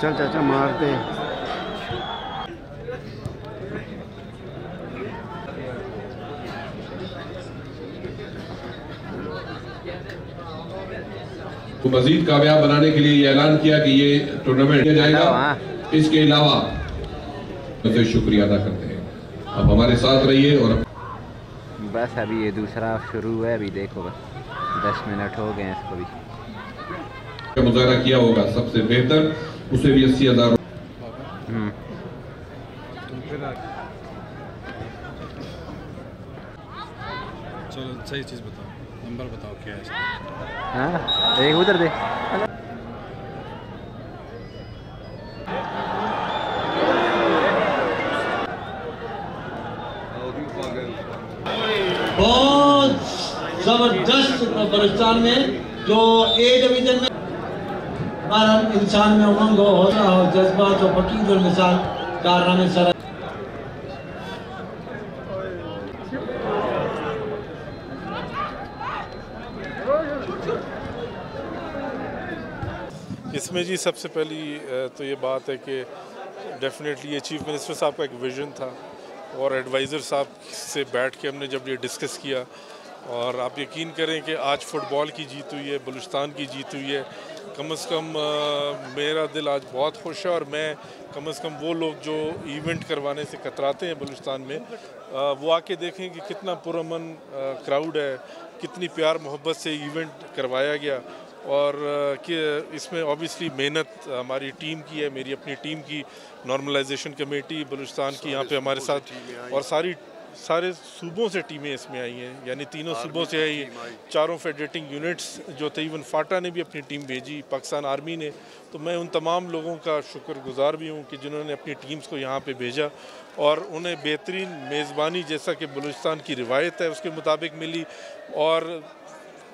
चल चाचा मार दे को मजीद कामयाब बनाने के लिए ये ऐलान किया कि ये टूर्नामेंट किया जाएगा। हाँ। इसके अलावा उनसे शुक्रिया अदा करते हैं। आप हमारे साथ रहिए और बस अभी ये दूसरा शुरू है अभी देखो बस दस मिनट हो गए हैं इसको भी। मुजाहरा किया होगा। सबसे बेहतर उसे भी अस्सी हज़ार चलो सही चीज़ बताओ। नंबर बताओ क्या है हाँ एक उधर दे बहुत ज़बरदस्त बलुस्तान में जो ए डिवीज़न में हमारा इंसान में उमंग हो हौसला हो, जज्बात हो फकीर और मिसाल कारनामे सर। इसमें जी सबसे पहली तो ये बात है कि डेफिनेटली ये चीफ मिनिस्टर साहब का एक विज़न था और एडवाइज़र साहब से बैठ के हमने जब ये डिस्कस किया और आप यकीन करें कि आज फुटबॉल की जीत हुई है बलुस्तान की जीत हुई है। कम अज़ कम मेरा दिल आज बहुत खुश है और मैं कम अज़ कम वो लोग जो इवेंट करवाने से कतराते हैं बलुस्तान में अ, वो आके देखें कि कितना पुरमन क्राउड है कितनी प्यार मोहब्बत से इवेंट करवाया गया। और कि इसमें ऑब्वियसली मेहनत हमारी टीम की है मेरी अपनी टीम की नॉर्मलाइजेशन कमेटी बलुचिस्तान की यहाँ पे हमारे साथ और सारी सारे सूबों से टीमें इसमें आई हैं यानी तीनों सूबों से आई। हैं चारों फेडरेटिंग यूनिट्स जो थे इवन फाटा ने भी अपनी टीम भेजी पाकिस्तान आर्मी ने। तो मैं उन तमाम लोगों का शुक्रगुजार भी हूँ कि जिन्होंने अपनी टीम्स को यहाँ पे भेजा और उन्हें बेहतरीन मेज़बानी जैसा कि बलूचिस्तान की रिवायत है उसके मुताबिक मिली और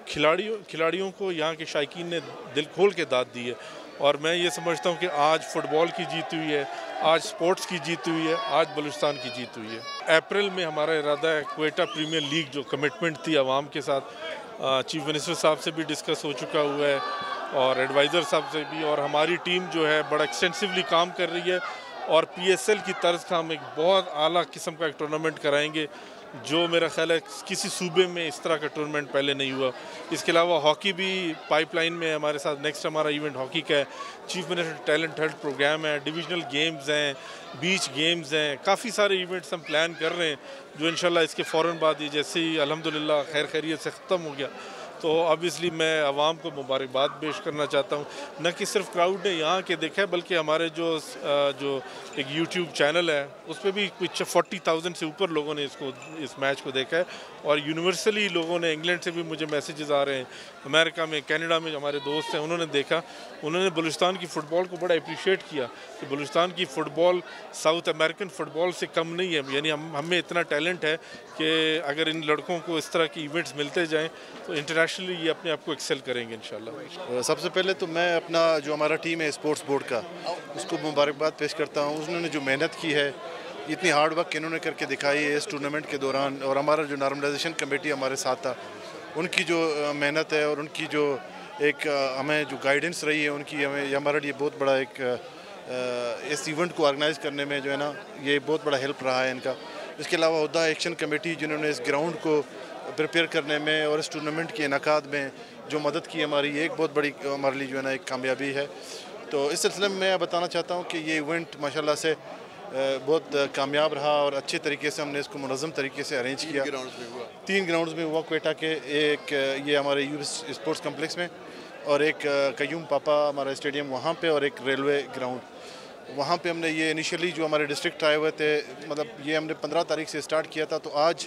खिलाड़ियों खिलाड़ियों को यहाँ के शायकीन ने दिल खोल के दाद दी है। और मैं ये समझता हूँ कि आज फुटबॉल की जीत हुई है, आज स्पोर्ट्स की जीत हुई है, आज बलूचिस्तान की जीत हुई है। अप्रैल में हमारा इरादा है कोयटा प्रीमियर लीग जो कमिटमेंट थी आवाम के साथ चीफ मिनिस्टर साहब से भी डिस्कस हो चुका हुआ है और एडवाइज़र साहब से भी। और हमारी टीम जो है बड़ा एक्सटेंसिवली काम कर रही है और पीएसएल की तर्ज का हम एक बहुत आला किस्म का एक टूर्नामेंट कराएँगे। जो मेरा ख्याल है, किसी सूबे में इस तरह का टूर्नामेंट पहले नहीं हुआ। इसके अलावा हॉकी भी पाइपलाइन में हमारे साथ। नेक्स्ट हमारा इवेंट हॉकी का है। Chief minister talent health program है। डिविजनल गेम्स हैं बीच गेम्स हैं। काफ़ी सारे इवेंट्स हम प्लान कर रहे हैं, जो इनशाला इसके फ़ौर बाद ये जैसे ही अलहमदिल्ला खैर खैरियत से ख़त्म हो गया। तो ऑब्वियसली मैं आवाम को मुबारकबाद पेश करना चाहता हूँ। न कि सिर्फ़ क्राउड ने यहाँ के देखा है, बल्कि हमारे जो जो एक यूट्यूब चैनल है, उस पर भी कुछ फोर्टी थाउज़ेंड से ऊपर लोगों ने इसको, इस मैच को देखा है। और यूनिवर्सली लोगों ने इंग्लैंड से भी मुझे मैसेजेस आ रहे हैं अमेरिका में कनाडा में हमारे दोस्त हैं, उन्होंने देखा। उन्होंने बलूचिस्तान की फ़ुटबॉल को बड़ा अप्रिशिएट किया कि बलूचिस्तान की फ़ुटबॉल साउथ अमेरिकन फ़ुटबॉल से कम नहीं है। यानी हम, हमें इतना टैलेंट है कि अगर इन लड़कों को इस तरह की इवेंट्स मिलते जाएँ तो इंटरनेशनली ये अपने आप को एक्सेल करेंगे इन सबसे पहले तो मैं अपना जो हमारा टीम है स्पोर्ट्स बोर्ड का, उसको मुबारकबाद पेश करता हूँ। उन्होंने जो मेहनत की है, इतनी हार्ड वर्क इन्होंने करके दिखाई है इस टूर्नामेंट के दौरान, और हमारा जो नॉर्मलाइजेशन कमेटी हमारे साथ था, उनकी जो मेहनत है और उनकी जो एक हमें जो गाइडेंस रही है, उनकी हमें हमारे लिए बहुत बड़ा एक इस इवेंट को ऑर्गेनाइज करने में जो है ना, ये बहुत बड़ा हेल्प रहा है इनका। इसके अलावा उदा एक्शन कमेटी जिन्होंने इस ग्राउंड को प्रिपेयर करने में और इस टूर्नामेंट के इनका में जो मदद की हमारी ये एक बहुत बड़ी हमारे लिए जो है ना एक कामयाबी है। तो इस सिलसिले में मैं बताना चाहता हूँ कि ये इवेंट माशाल्लाह से बहुत कामयाब रहा और अच्छे तरीके से हमने इसको मनज़म तरीके से अरेंज किया। तीन ग्राउंड्स में हुआ कोयटा के एक ये हमारे यू स्पोर्ट्स कम्प्लेक्स में और एक कयूम पापा हमारा स्टेडियम वहाँ पे और एक रेलवे ग्राउंड वहाँ पे हमने ये इनिशियली जो हमारे डिस्ट्रिक्ट आए हुए थे मतलब ये हमने पंद्रह तारीख से स्टार्ट किया था तो आज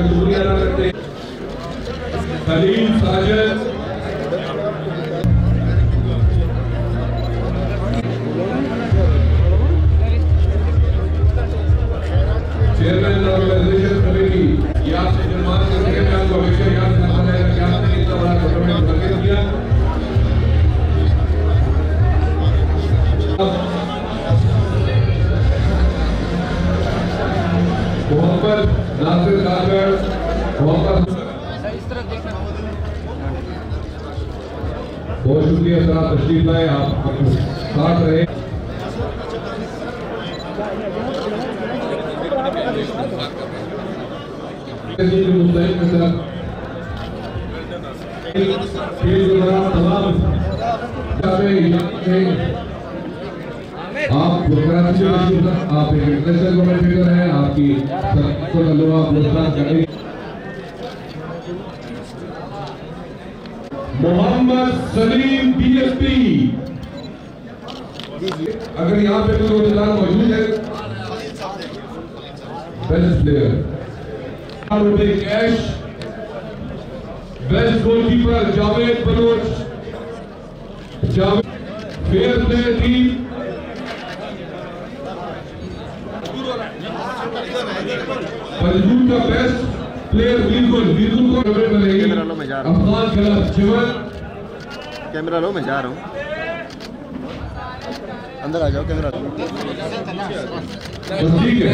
मजबूरी अदा करते Saleem Sajid chairman organization sir आप तशरीफ़ लाए, आप साथ रहे। आप आप कमेंटेटर हैं, आपकी सबको धन्यवाद प्रोत्साहन करने मोहम्मद सलीम डीएसपी अगर यहाँ पे कोई उम्मीदवार मौजूद है बेस्ट प्लेयर रुपए cash best goalkeeper Javed Baloch. Javed fair play team का बेस्ट प्लेयर बिल्कुल बिल्कुल को कमरे में रहेगी कैमरा लो, मैं जा रहा हूँ। अफगान क्लब चिवन कैमरा लो मैं जा रहा हूँ। अंदर आ जाओ कैमरा बस ठीक है।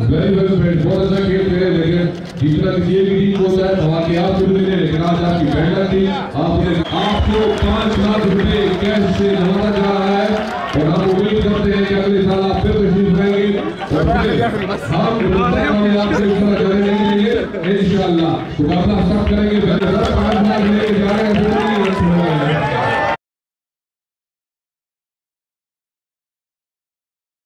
वेरी वेल फ्रेंड बहुत अच्छा खेल हैं लेकिन जीतना किसी एक भी टीम को होता है हमारे आप शुरू में लेकिन आज आपकी मेहनत थी। आपने आपको पाँच लाख रुपए कैश से नवाजा जा रहा है। और हम उम्मीद करते हैं कि अगले साल आप फिर हिंदुस्तान में इंशाल्लाह सब करेंगे